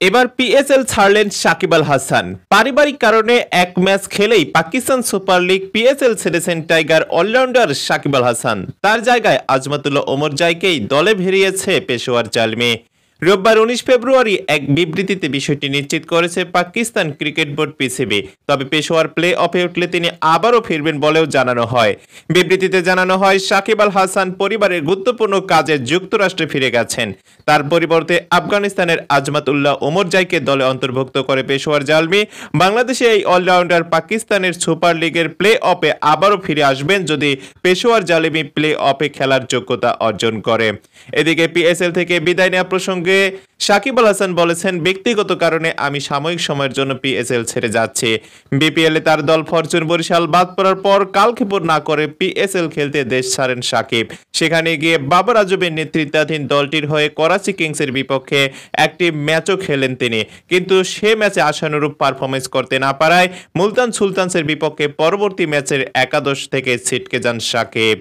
এবার পিএসএল ছাড়লেন সাকিব আল হাসান। পারিবারিক কারণে এক ম্যাচ খেলেই পাকিস্তান সুপার লিগ পিএসএল ছেড়েছেন টাইগার অলরাউন্ডার সাকিব আল হাসান। তার জায়গায় আজমাতুল্লাহ ওমর জাইকেই দলে ভেরিয়েছে পেশোয়ার জালমি। রোববার উনিশ ফেব্রুয়ারি এক বিবৃতিতে বিষয়টি নিশ্চিত করেছে পাকিস্তান ক্রিকেট বোর্ড পিসিবি। তবে পেশোয়ার প্লে অফে উঠলে তিনি আবারও ফিরবেন বলেও জানানো হয়। বিবৃতিতে জানানো হয়, সাকিব আল হাসান পরিবারের গুরুত্বপূর্ণ কাজে যুক্তরাষ্ট্রে ফিরে গেছেন। তার পরিবর্তে আফগানিস্তানের আজমাতুল্লাহ ওমর জাইকে দলে অন্তর্ভুক্ত করে পেশোয়ার জালমি। বাংলাদেশে এই অলরাউন্ডার পাকিস্তানের সুপার লিগের প্লে অফে আবারও ফিরে আসবেন যদি পেশোয়ার জালিমি প্লে অফে খেলার যোগ্যতা অর্জন করে। এদিকে পিএসএল থেকে বিদায় নেওয়া প্রসঙ্গে সাকিব আল হাসান বলেছেন, ব্যক্তিগত কারণে আমি সাময়িক সময়ের জন্য পিএসএল ছেড়ে যাচ্ছি। বিপিএল তার দল ফরচুন বরিশাল, বাদ পড়ার পর কালক্ষেপণ না করে পিএসএল খেলতে দেশ ছাড়েন সাকিব। সেখানে গিয়ে বাবার আজবের নেতৃত্বাধীন দলটির হয়ে করাচি কিংসের বিপক্ষে একটি ম্যাচও খেলেন তিনি। কিন্তু সে ম্যাচে আশানুরূপ পারফরমেন্স করতে না পারায় মুলতান সুলতানসের বিপক্ষে পরবর্তী ম্যাচের একাদশ থেকে ছিটকে যান সাকিব।